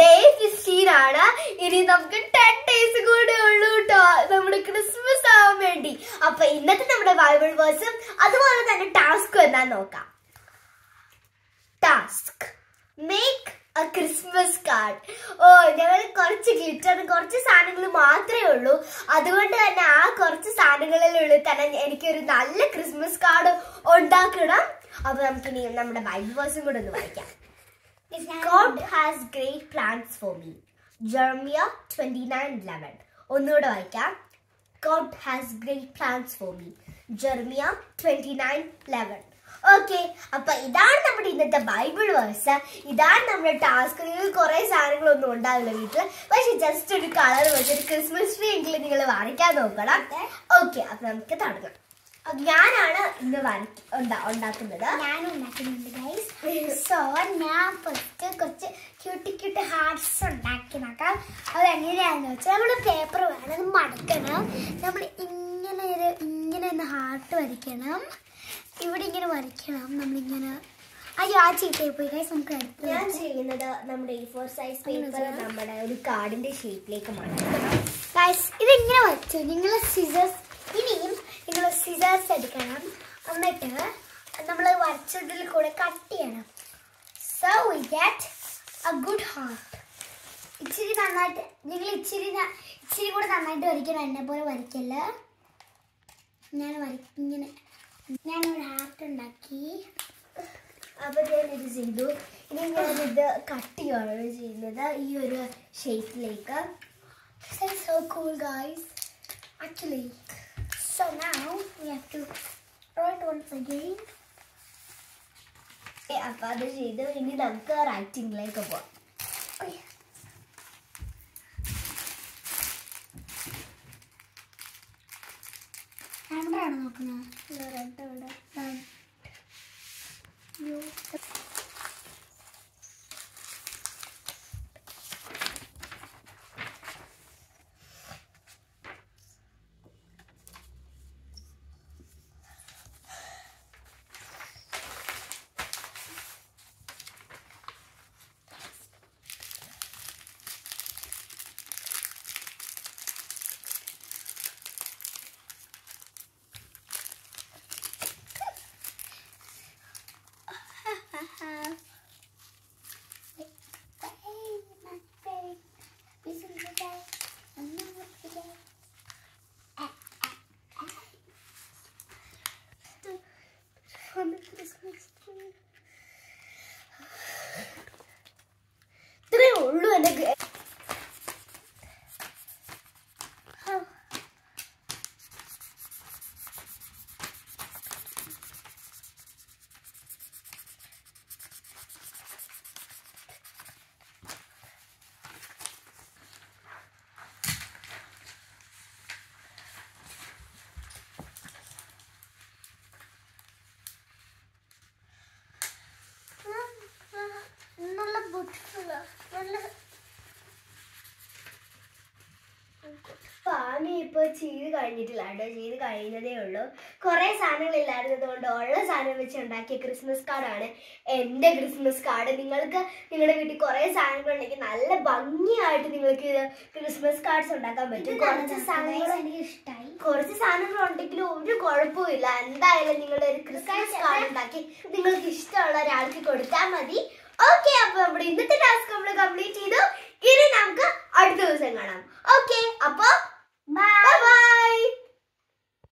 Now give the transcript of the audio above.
Day fifteen ആണ് ഇനി നമുക്ക് ടെൻ ഡേയ്സ് കൂടെ ഉള്ളൂ കേട്ടോ നമ്മുടെ ക്രിസ്മസ് ആവാൻ വേണ്ടി. അപ്പൊ ഇന്നത്തെ നമ്മുടെ ബൈബിൾ വേഴ്സും അതുപോലെ തന്നെ ടാസ്ക് എന്താ നോക്കാം. Task. Make a Christmas card ഓ ഞങ്ങൾ കുറച്ച് ഗ്ലിറ്റർ കുറച്ച് സാധനങ്ങൾ മാത്രമേ ഉള്ളൂ. അതുകൊണ്ട് തന്നെ ആ കുറച്ച് സാധനങ്ങളിലുള്ളിൽ തന്നെ എനിക്കൊരു നല്ല ക്രിസ്മസ് കാർഡ് ഉണ്ടാക്കണം. അപ്പൊ നമുക്കിനി നമ്മുടെ ബൈബിൾ വേഴ്സും കൂടെ ഒന്ന് വായിക്കാം. God has great plans for me. Jeremiah 29:11. ഒന്നുകൂടെ വായിക്കാം God has great plans for me. Jeremiah 29:11. Okay അപ്പൊ ഇതാണ് നമ്മുടെ ഇന്നത്തെ ബൈബിൾ വേഴ്സ് ഇതാണ് നമ്മുടെ ടാസ്ക് നിങ്ങൾ കുറെ സാധനങ്ങളൊന്നും ഉണ്ടാവില്ല വീട്ടിൽ പക്ഷെ ജസ്റ്റ് ഒരു കളർ വെച്ചിട്ട് ക്രിസ്മസ് ട്രീ എങ്കിലും നിങ്ങൾ വാങ്ങിക്കാൻ നോക്കണം ഓക്കെ അപ്പൊ നമുക്ക് തുടങ്ങാം ഞാനാണ് ഉണ്ടാ- ഉണ്ടാക്കുന്നത്. ഞാൻ ഉണ്ടാക്കുന്നുണ്ട് ഗൈസ് സോ ഞാൻ ഫസ്റ്റ് കുറച്ച് ക്യൂട്ടി ക്യൂട്ടി ഹാർട്സ് ഉണ്ടാക്കി നോക്കാം അത് എങ്ങനെയാണെന്ന് വെച്ചാൽ നമ്മൾ പേപ്പർ വേണം അത് മടക്കണം. നമ്മൾ ഇങ്ങനെ ഒരു ഇങ്ങനെ ഒന്ന് ഹാർട്ട് വരയ്ക്കണം. ഇവിടെ ഇങ്ങനെ വരയ്ക്കണം നമ്മളിങ്ങനെ. അയ്യോ ആ ചീത്തയിൽ പോയി ഗൈസ് നമുക്ക് അടുത്ത് ഞാൻ ചെയ്യുന്നത് നമ്മുടെ എ ഫോർ സൈസ് പേപ്പർ നമ്മുടെ ഒരു കാർഡിന്റെ ഷേപ്പിലേക്ക് മാറ്റണം ഗൈസ് ഇതിങ്ങനെ വരച്ചു. നിങ്ങൾ സിസേഴ്സ് നിങ്ങൾ സിസേഴ്സ് എടുക്കണം എന്നിട്ട് നമ്മൾ വരച്ചതിൽ കൂടെ കട്ട് ചെയ്യണം. So we get a good heart ഇച്ചിരി നന്നായിട്ട് നിങ്ങൾ ഇച്ചിരി ഇച്ചിരി കൂടെ നന്നായിട്ട് വരയ്ക്കണം എന്നെ പോലെ വരയ്ക്കല്ല ഞാൻ വര ഇങ്ങനെ ഞാനൊരു ഹാർട്ട് ഉണ്ടാക്കി. അപ്പോൾ ഞാൻ ഇത് ചെയ്തു. ഇനി ഞാനിത് കട്ട് ചെയ്യുകയാണ് ചെയ്യുന്നത് ഈ ഒരു ഷേപ്പിലേക്ക് so cool guys actually so now we have to write once again. അപ്പൊ അത് ചെയ്തു ഇനി നമുക്ക് റൈറ്റിംഗിലേക്ക് പോവാം Oh, yeah. എവിടെയാണ് നോക്കുന്നത് ഇത്രേ ഉള്ളൂ എന്റെ ഗ്ര- നല്ല ബുദ്ധിമുട്ടുള്ള നല്ല പാനി ഇപ്പൊ ചെയ്ത് കഴിഞ്ഞിട്ടില്ല കേട്ടോ. ചെയ്ത് കഴിയുന്നതേ ഉള്ളൂ. കുറെ സാധനങ്ങൾ ഇല്ലായിരുന്നത് കൊണ്ട് ഉള്ള സാധനം വെച്ച് ഉണ്ടാക്കിയ ക്രിസ്മസ് കാർഡാണ് എന്റെ ക്രിസ്മസ് കാർഡ് നിങ്ങൾക്ക് നിങ്ങളുടെ വീട്ടിൽ കുറെ സാധനങ്ങൾ ഉണ്ടെങ്കിൽ നല്ല ഭംഗിയായിട്ട് നിങ്ങൾക്ക് ക്രിസ്മസ് കാർഡ്സ് ഉണ്ടാക്കാൻ പറ്റും. കുറച്ച് സാധനങ്ങൾ എനിക്ക് ഇഷ്ടമായി കുറച്ച് സാധനങ്ങൾ ഉണ്ടെങ്കിലും ഒരു കുഴപ്പമില്ല എന്തായാലും നിങ്ങളുടെ ഒരു ക്രിസ്മസ് കാർഡ് ഉണ്ടാക്കി നിങ്ങൾക്ക് ഇഷ്ടമുള്ള ഒരാൾക്ക് കൊടുത്താൽ മതി. ഓക്കെ അപ്പൊ നമ്മുടെ ഇന്നത്തെ ടാസ്ക് നമ്മൾ കംപ്ലീറ്റ് ചെയ്തു.